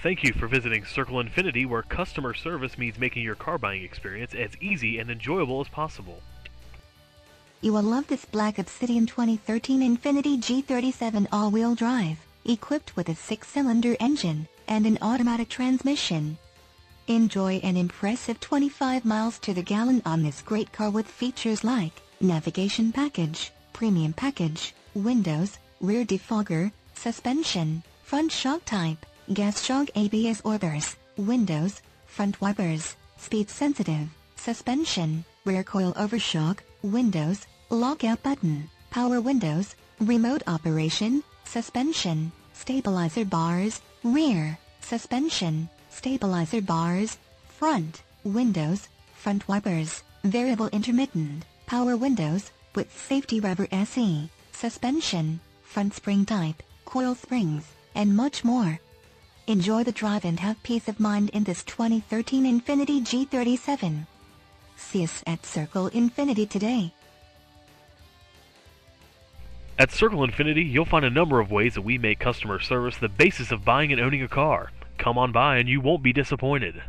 Thank you for visiting Circle Infiniti, where customer service means making your car buying experience as easy and enjoyable as possible. You will love this black Obsidian 2013 Infiniti G37 all-wheel drive, equipped with a six-cylinder engine and an automatic transmission. Enjoy an impressive 25 miles to the gallon on this great car with features like navigation package, premium package, windows, rear defogger, suspension, front shock type, gas shock absorbers, windows, front wipers, speed sensitive, suspension, rear coil overshock, windows, lockout button, power windows, remote operation, suspension, stabilizer bars, rear, suspension, stabilizer bars, front, windows, front wipers, variable intermittent, power windows, with safety reverse, suspension, front spring type, coil springs, and much more. Enjoy the drive and have peace of mind in this 2013 Infiniti G37. See us at Circle Infiniti today. At Circle Infiniti, you'll find a number of ways that we make customer service the basis of buying and owning a car. Come on by and you won't be disappointed.